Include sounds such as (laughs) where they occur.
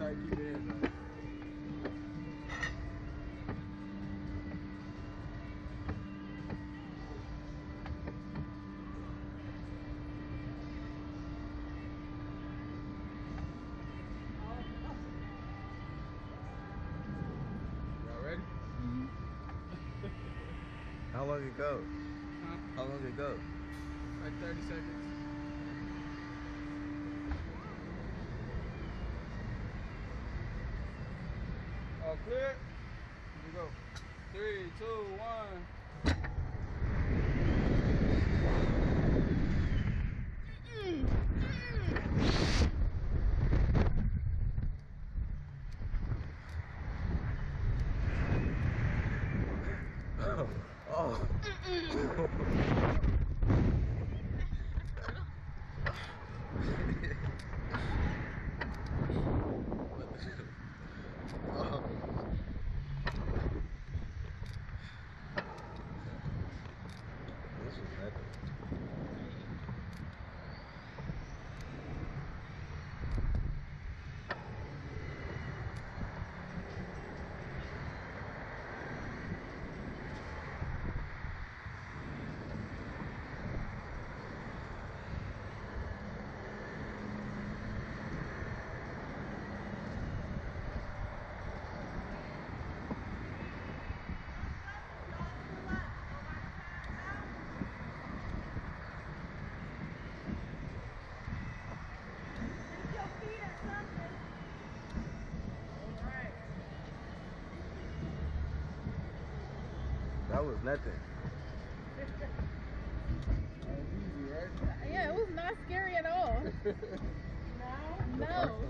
Alright, keep it in. Y'all ready? Mm-hmm. (laughs) How long it go? Huh? How long it go? Like 30 seconds. All clear? Here we go. Three, two, one. (laughs) oh. oh. (laughs) This was nothing. That was nothing. That was easy, right? Yeah, it was not scary at all. (laughs) No? No.